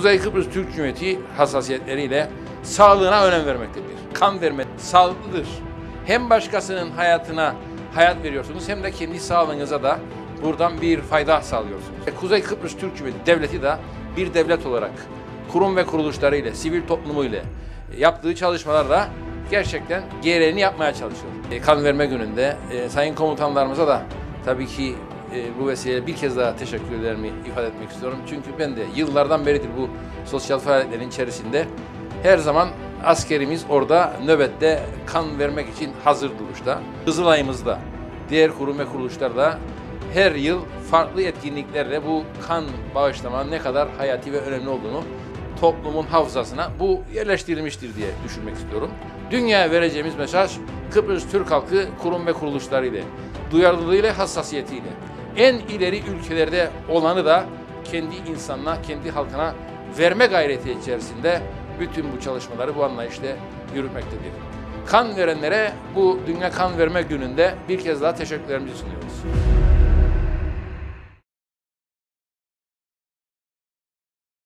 Kuzey Kıbrıs Türk Cumhuriyeti hassasiyetleriyle sağlığına önem vermektedir. Kan vermek sağlıklıdır. Hem başkasının hayatına hayat veriyorsunuz hem de kendi sağlığınıza da buradan bir fayda sağlıyorsunuz. Kuzey Kıbrıs Türk Cumhuriyeti Devleti de bir devlet olarak kurum ve kuruluşlarıyla, sivil toplumuyla yaptığı çalışmalarla gerçekten gereğini yapmaya çalışıyor. E, kan verme gününde e, sayın komutanlarımıza da tabii ki e, bu vesileyle bir kez daha teşekkürlerimi ifade etmek istiyorum. Çünkü ben de yıllardan beridir bu sosyal faaliyetlerin içerisinde her zaman askerimiz orada nöbette kan vermek için hazır duruşta. Kızılay'ımızda, diğer kurum ve kuruluşlarda her yıl farklı etkinliklerle bu kan bağışlamanın ne kadar hayati ve önemli olduğunu toplumun hafızasına bu yerleştirilmiştir diye düşünmek istiyorum. Dünyaya vereceğimiz mesaj Kıbrıs Türk halkı kurum ve kuruluşlarıyla, duyarlılığıyla, hassasiyetiyle en ileri ülkelerde olanı da kendi insanına, kendi halkına verme gayreti içerisinde bütün bu çalışmaları bu anlayışla yürütmektedir. Kan verenlere bu Dünya Kan Verme Günü'nde bir kez daha teşekkürlerimizi sunuyoruz.